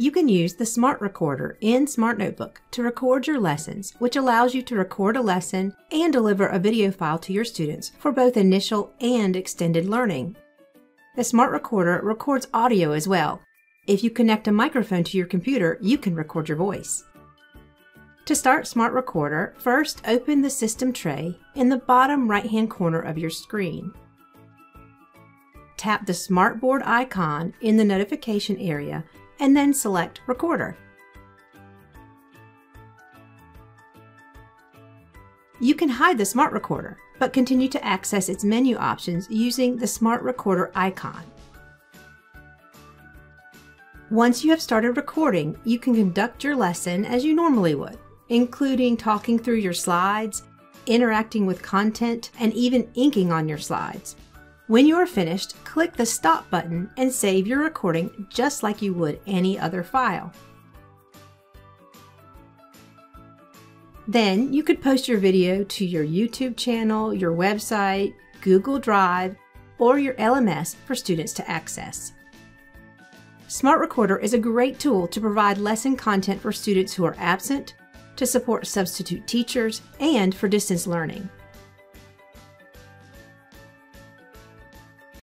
You can use the Smart Recorder in Smart Notebook to record your lessons, which allows you to record a lesson and deliver a video file to your students for both initial and extended learning. The Smart Recorder records audio as well. If you connect a microphone to your computer, you can record your voice. To start Smart Recorder, first open the system tray in the bottom right hand corner of your screen. Tap the Smartboard icon in the notification area and then select Recorder. You can hide the Smart Recorder, but continue to access its menu options using the Smart Recorder icon. Once you have started recording, you can conduct your lesson as you normally would, including talking through your slides, interacting with content, and even inking on your slides. When you are finished, click the Stop button and save your recording just like you would any other file. Then you could post your video to your YouTube channel, your website, Google Drive, or your LMS for students to access. Smart Recorder is a great tool to provide lesson content for students who are absent, to support substitute teachers, and for distance learning.